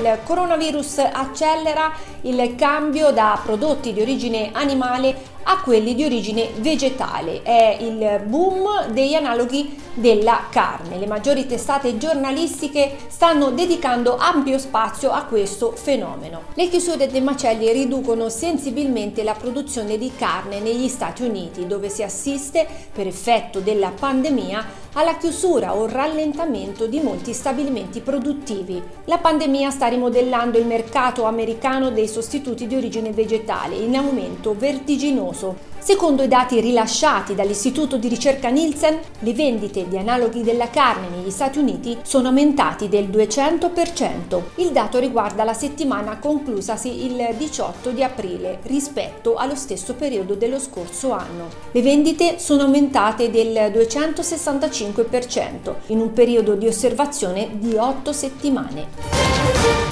il coronavirus accelera il cambio da prodotti di origine animale a quelli di origine vegetale. È il boom degli analoghi della carne. Le maggiori testate giornalistiche stanno dedicando ampio spazio a questo fenomeno. Le chiusure dei macelli riducono sensibilmente la produzione di carne negli Stati Uniti, dove si assiste, per effetto della pandemia, alla chiusura o rallentamento di molti stabilimenti produttivi. La pandemia sta rimodellando il mercato americano dei sostituti di origine vegetale in aumento vertiginoso. Secondo i dati rilasciati dall'Istituto di ricerca Nielsen, le vendite di analoghi della carne negli Stati Uniti sono aumentati del 200%. Il dato riguarda la settimana conclusasi il 18 di aprile rispetto allo stesso periodo dello scorso anno. Le vendite sono aumentate del 265% in un periodo di osservazione di 8 settimane.